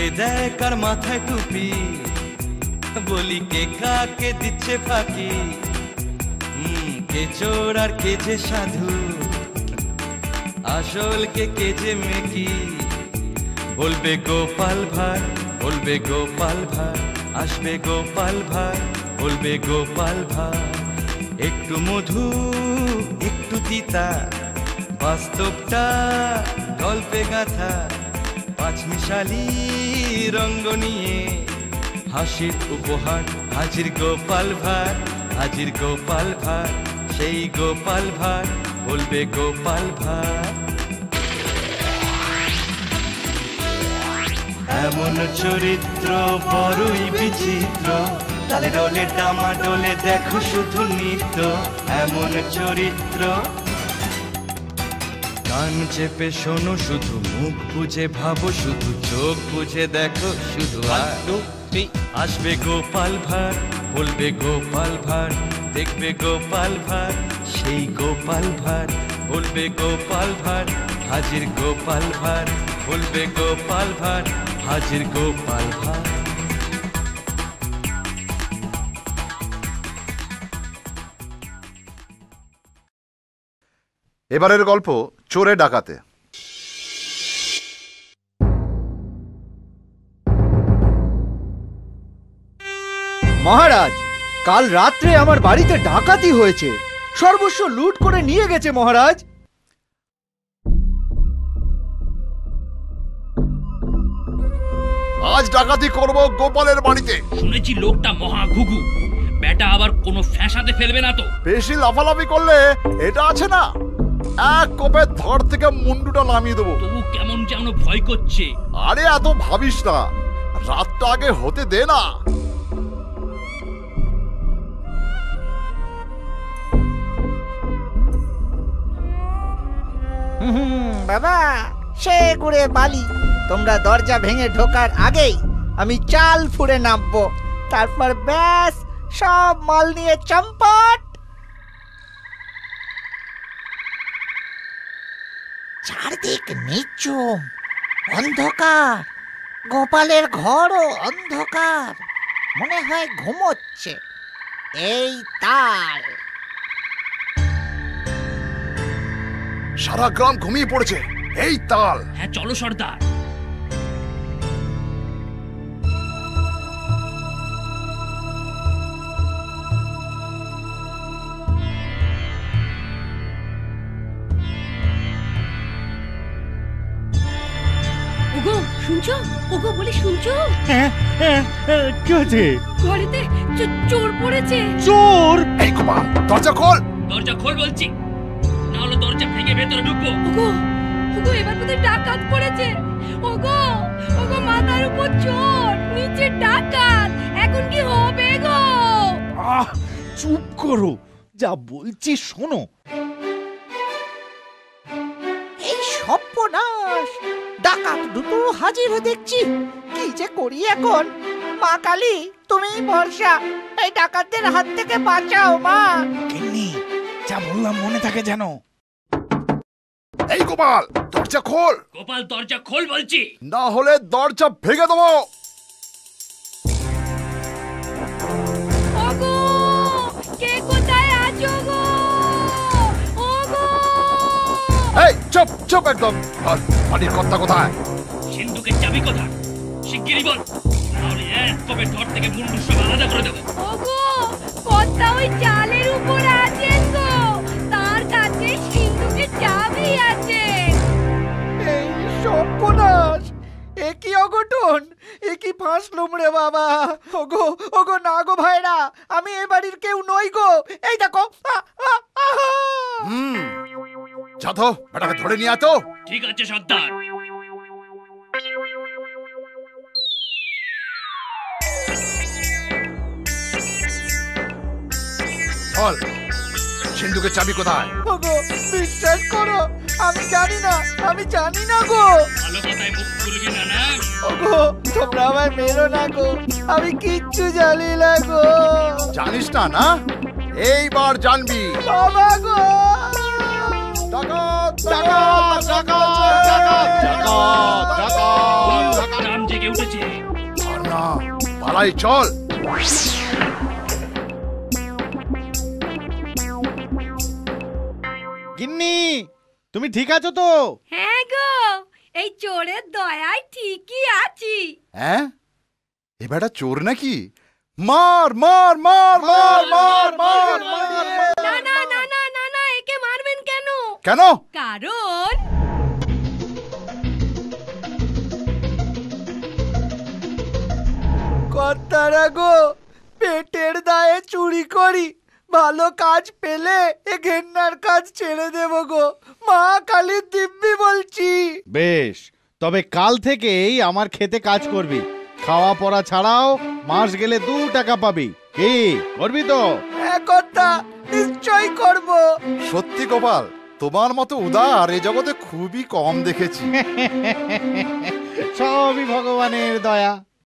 কে দেয় কার মাথায় টুপি বলি কে কাকে দিচ্ছে ফাঁকি কে চোর আর কে যে সাধু আসল কে কে যে মেকি বলবে গোপাল ভার বলবে গোপাল ভার আসবে গোপাল ভার বলবে গোপাল ভার একটু মধু একটু তিতা বাস্তবটা গল্পে গাথা পাঁচ মিশালি রঙ্গ নিয়ে হাসির উপহার। হাজির গোপাল ভার হাজির গোপাল ভার সেই গোপাল ভার বলবে গোপাল ভার এমন চরিত্র বড়ই বিচিত্র তালে ডলে, ডামা ডলে দেখো শুধু নৃত্য। এমন চরিত্র কান চেপে শোনো শুধু মুখ বুঝে ভাবো শুধু চোখ বুঝে দেখো শুধু আসবে গোপাল ভার বলবে গোপাল ভার দেখবে গোপাল ভার সেই গোপাল ভার বলবে গোপাল ভার হাজির গোপাল ভার বলবে গোপাল ভার হাজির গোপাল ভার এবারের গল্প চোরে ডাকাতে। মহারাজ কাল রাত্রে আমার বাড়িতে ডাকাতি হয়েছে। সর্বস্ব লুট করে নিয়ে গেছে মহারাজ। আজ ডাকাতি করব গোপালের বাড়িতে। শুনেছি লোকটা মহা ঘুঘু। ব্যাটা আবার কোনো ফ্যাসাতে ফেলবে না তো। বেশি লাফালাফি করলে এটা আছে না। এক কোপে ধর থেকে মুন্ডুটা নামিয়ে দেবো। তবু কেমন যেন ভয় করছে। আরে এত ভাবিস না রাতটা আগে হতে দে না। বাবা সে গুড়ে বালি। তোমরা দরজা ভেঙে ঢোকার আগেই আমি চাল ফুড়ে নামবো। তারপর ব্যাস সব মাল নিয়ে চম্পট চারদিক নিচুম। অন্ধকার। গোপালের ঘরও অন্ধকার। মনে হয় ঘুমোচ্ছে। এই তাল। সারা গ্রাম ঘুমিয়ে পড়েছে। এই তাল। হ্যাঁ চলো সর্দার। শুনছো? ওগো বলি শুনছো? কি হয়েছে? ঘরেতে চোর পড়েছে। চোর? এই দরজা খোল। দরজা খোল বলছি। না হলে দরজা ভেঙে ভেতরে ঢুকবো। ওগো ওগো এবার বোধহয় ডাকাত পড়েছে। ওগো ওগো মাথার উপর চোর নিচে ডাকাত। এখন কি হবে গো? আহ চুপ করো। যা বলছি শোনো। এই সর্বনাশ! ডাকাত দুটো হাজির হয়ে দেখছি। কি যে করি এখন? মা কালী তুমি ভরসা। এই ডাকাতদের হাত থেকে বাঁচাও মা। গিন্নি যা বললাম মনে থাকে যেন। এই গোপাল দরজা খোল। গোপাল দরজা খোল বলছি। না হলে দরজা ভেঙে দেবো। ওগো কে কোথায় আছো গো? ওগো। এই চুপ চুপ একদম। বাড়ির কর্তা কোথায়? সিন্ধুকের চাবি কোথায়? শিগগিরই বল। নাহলে এক কবে ধর থেকে মুন্ডু সব আলাদা করে দেবো। ওগো কর্তা ওই চালের উপর আছেন গো তার কাছে সিন্ধুকের চাবি আছে। এই সর্বনাশ এ কি অঘটন? এ কি ফাঁসলুম রে বাবা? ওগো ওগো না গো ভাইরা আমি এ বাড়ির কেউ নই গো। এই দেখো! হুম যা তো বেটাকে ধরে নিয়ে আয় তো। ঠিক আছে সর্দার চল সিন্ধুকের চাবি কোথায়? ওগো বিশ্বাস করো আমি জানি না আমি জানি না গো। ভালো কথায় মুখ খুলবি না না? ওগো তোমরা আমায় মেরো না গো আমি কিচ্ছু জানি না গো। জানিস না না? এইবার জানবি। বাবা গো! ডাকাত ডাকাত ডাকাত ডাকাত ডাকাত ডাকাত নাম জেগে উঠেছে আর না পালাই চল গিন্নি তুমি ঠিক আছো তো হ্যাঁ গো এই চোরের দয়ায় ঠিকই আছি হ্যাঁ এ বেটা চোর নাকি মার মার মার মার মার মার মার না না না না না না একে মারবেন কেন? কারণ কর্তারা গো পেটের দায়ে চুরি করি ভালো কাজ পেলে এ ঘেন্নার কাজ ছেড়ে দেব গো। মা কালীর দিব্যি বলছি। বেশ তবে কাল থেকেই আমার খেতে কাজ করবি। খাওয়া পড়া ছাড়াও মাস গেলে দু টাকা পাবি। কি করবি তো? হ্যাঁ কর্তা নিশ্চয়ই করব। সত্যি গোপাল তোমার মতো উদার এ জগতে খুবই কম দেখেছি। সবই ভগবানের দয়া।